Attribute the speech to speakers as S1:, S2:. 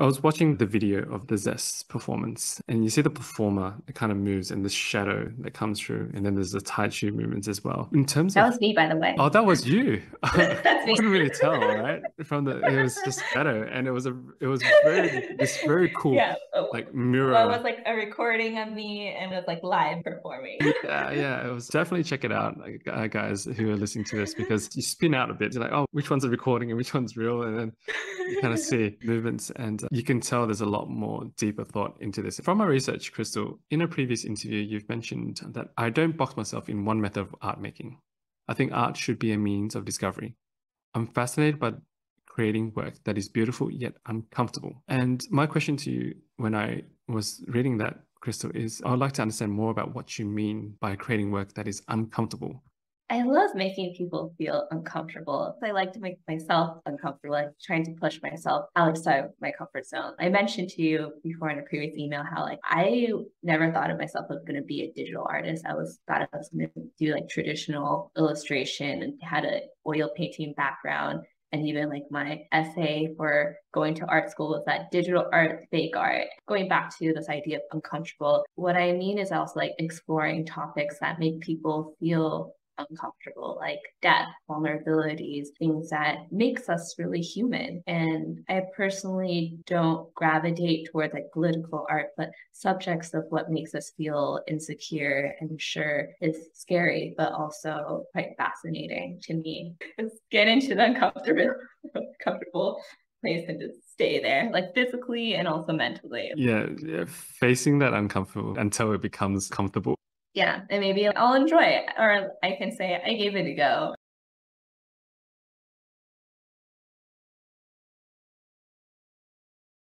S1: I was watching the video of the Zest performance, and you see the performer, it kind of moves and the shadow that comes through, and then there's the Tai Chi movements as well. In terms of
S2: that
S1: of
S2: was me, by the way.
S1: Oh, that was you.
S2: That's
S1: I couldn't really tell, right? From the it was just shadow, and it was a it was very this very cool
S2: Yeah. uh,
S1: like mirror.
S2: Well, it was like a recording of me and it was like live performing.
S1: yeah, yeah, it was definitely check it out, like, uh, guys who are listening to this, because you spin out a bit. You're like, oh, which one's a recording and which one's real, and then you kind of see movements, and uh, you can tell there's a lot more deeper thought into this. From my research, Crystal, in a previous interview, you've mentioned that I don't box myself in one method of art making. I think art should be a means of discovery. I'm fascinated by creating work that is beautiful yet uncomfortable. And my question to you when I was reading that, Crystal, is I would like to understand more about what you mean by creating work that is uncomfortable.
S2: I love making people feel uncomfortable. I like to make myself uncomfortable, like trying to push myself outside of my comfort zone. I mentioned to you before in a previous email how like I never thought of myself as going to be a digital artist. I was thought I was going to do like traditional illustration and had a oil painting background. And even like my essay for going to art school was that digital art, fake art. Going back to this idea of uncomfortable, what I mean is also like exploring topics that make people feel uncomfortable, like death, vulnerabilities, things that makes us really human. And I personally don't gravitate toward like political art, but subjects of what makes us feel insecure and sure is scary, but also quite fascinating to me. Just get into the uncomfortable comfortable place and just stay there, like physically and also mentally.
S1: Yeah, yeah facing that uncomfortable until it becomes comfortable.
S2: Yeah, and maybe I'll enjoy it, or I can say I gave it a go.